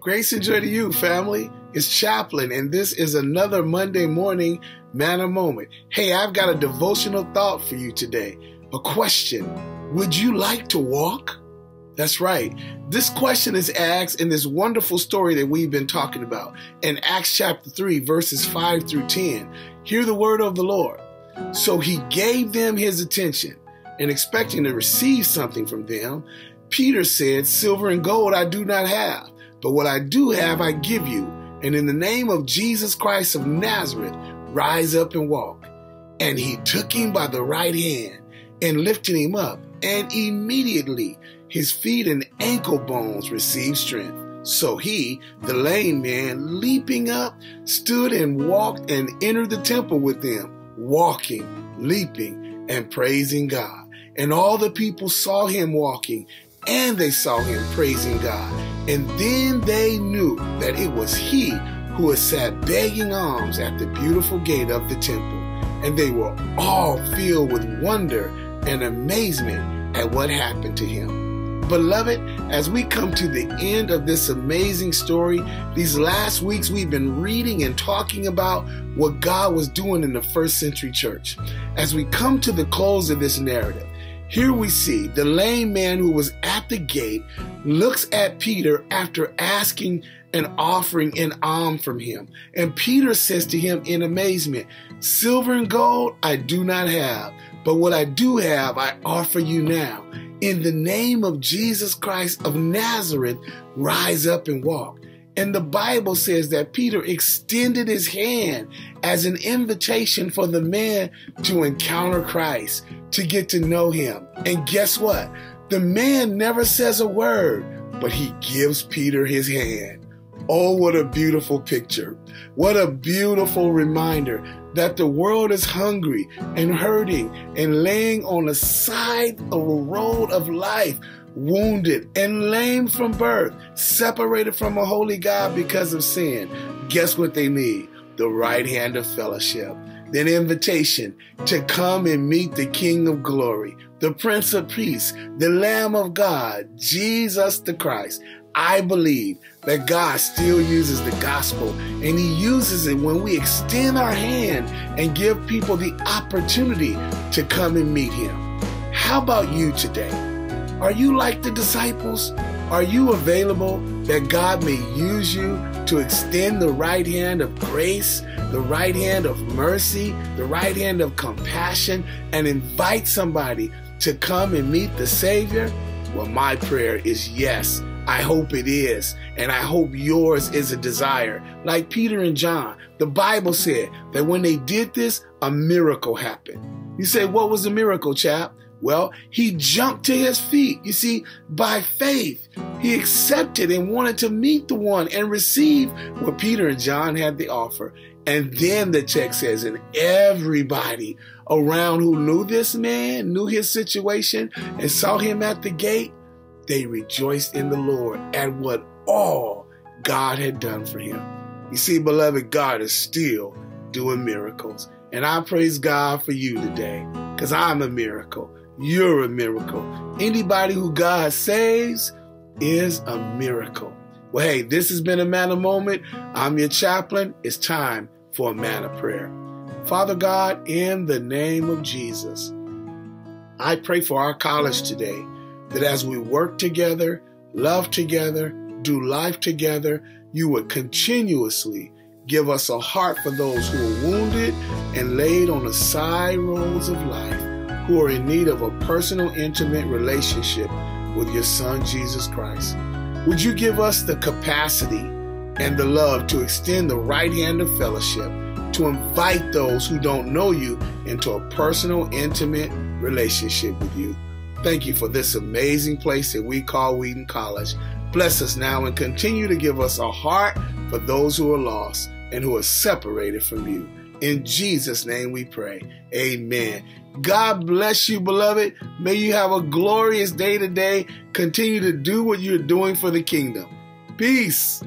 Grace and joy to you, family. It's Chaplain, and this is another Monday morning manna moment. Hey, I've got a devotional thought for you today. A question Would you like to walk? That's right. This question is asked in this wonderful story that we've been talking about in Acts chapter 3, verses 5 through 10. Hear the word of the Lord. So he gave them his attention and expecting to receive something from them. Peter said, Silver and gold I do not have but what I do have, I give you. And in the name of Jesus Christ of Nazareth, rise up and walk. And he took him by the right hand and lifted him up. And immediately his feet and ankle bones received strength. So he, the lame man, leaping up, stood and walked and entered the temple with them, walking, leaping, and praising God. And all the people saw him walking, and they saw him praising God. And then they knew that it was he who had sat begging alms at the beautiful gate of the temple. And they were all filled with wonder and amazement at what happened to him. Beloved, as we come to the end of this amazing story, these last weeks we've been reading and talking about what God was doing in the first century church. As we come to the close of this narrative, here we see the lame man who was at the gate looks at Peter after asking an offering in alms from him. And Peter says to him in amazement, Silver and gold I do not have, but what I do have I offer you now. In the name of Jesus Christ of Nazareth, rise up and walk. And the Bible says that Peter extended his hand as an invitation for the man to encounter Christ, to get to know him. And guess what? The man never says a word, but he gives Peter his hand. Oh, what a beautiful picture. What a beautiful reminder that the world is hungry and hurting and laying on the side of a road of life wounded and lame from birth, separated from a holy God because of sin. Guess what they need? The right hand of fellowship. An invitation to come and meet the King of glory, the Prince of Peace, the Lamb of God, Jesus the Christ. I believe that God still uses the gospel and He uses it when we extend our hand and give people the opportunity to come and meet Him. How about you today? Are you like the disciples? Are you available that God may use you to extend the right hand of grace, the right hand of mercy, the right hand of compassion, and invite somebody to come and meet the Savior? Well, my prayer is yes. I hope it is. And I hope yours is a desire. Like Peter and John, the Bible said that when they did this, a miracle happened. You say, what was the miracle, chap? Well, he jumped to his feet. You see, by faith, he accepted and wanted to meet the one and receive what Peter and John had to offer. And then the text says, and everybody around who knew this man, knew his situation, and saw him at the gate, they rejoiced in the Lord at what all God had done for him. You see, beloved, God is still doing miracles. And I praise God for you today because I'm a miracle. You're a miracle. Anybody who God saves is a miracle. Well, hey, this has been a manna moment. I'm your chaplain. It's time for a manna prayer. Father God, in the name of Jesus, I pray for our college today that as we work together, love together, do life together, you would continuously give us a heart for those who are wounded and laid on the side roads of life who are in need of a personal, intimate relationship with your Son, Jesus Christ. Would you give us the capacity and the love to extend the right hand of fellowship, to invite those who don't know you into a personal, intimate relationship with you? Thank you for this amazing place that we call Wheaton College. Bless us now and continue to give us a heart for those who are lost and who are separated from you. In Jesus' name we pray. Amen. God bless you, beloved. May you have a glorious day today. Continue to do what you're doing for the kingdom. Peace.